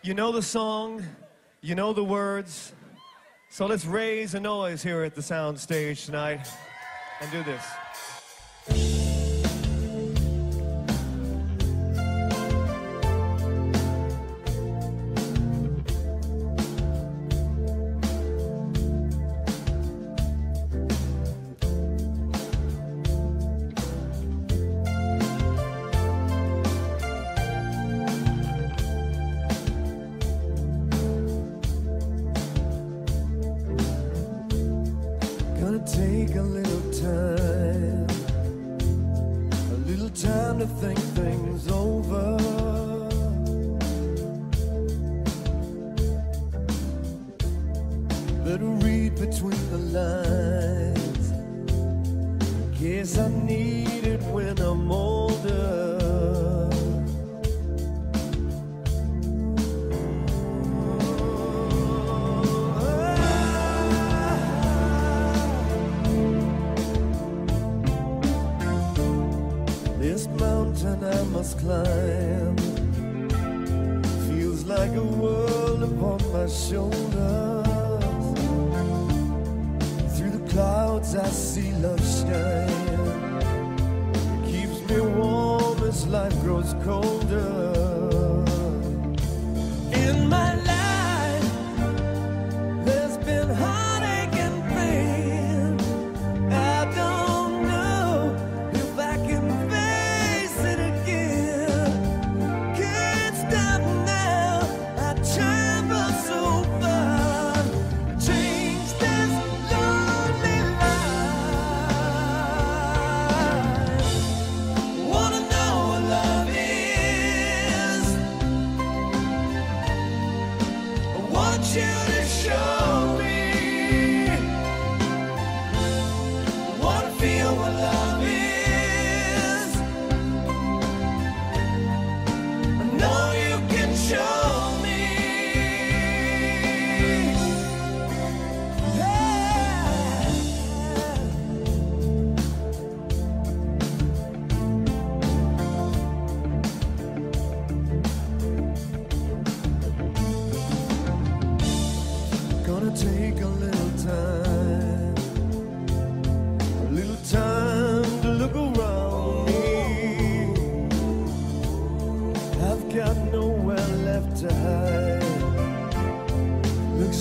You know the song, you know the words. So let's raise a noise here at the sound stage tonight and do this. Think things over. Better read between the lines, in case I need it when I'm mountain I must climb feels like a world upon my shoulders. Through the clouds I see love shine. It keeps me warm as life grows colder. In my life,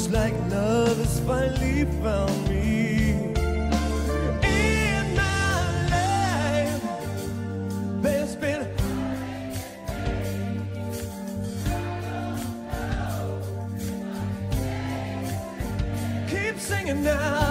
Like love has finally found me. In my life, there's been keep singing now.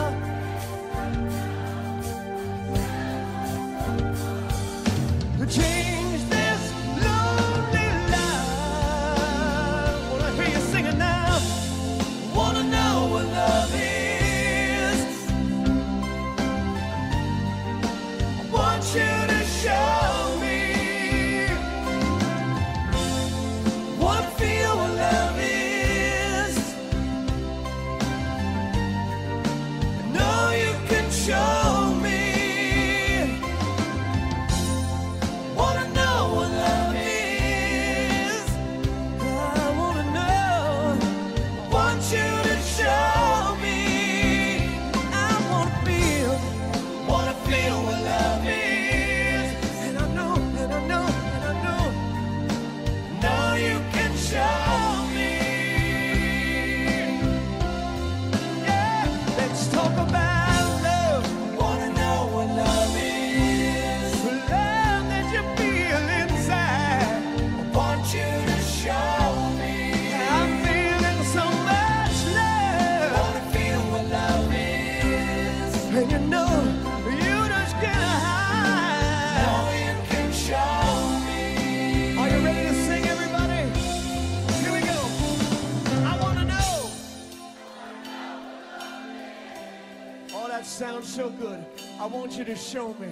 Sounds so good. I want you to show me.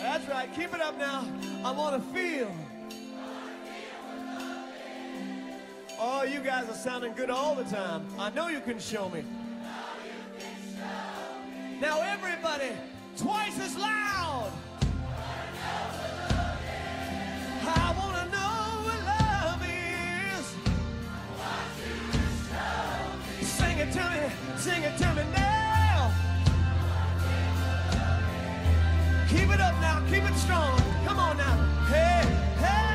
That's right. Keep it up now. I want to feel. Oh, you guys are sounding good all the time. I know you can show me. Now everybody, twice as loud. I wanna know what love is. Sing it to me, sing it to me now. Keep it up now, keep it strong. Come on now. Hey, hey.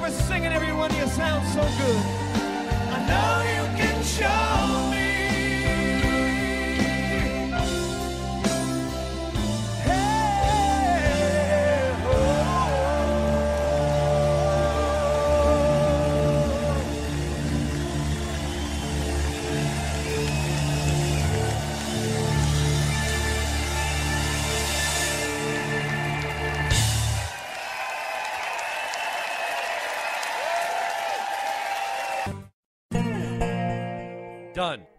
for singing, everyone. You sound so good. I know you can show. done.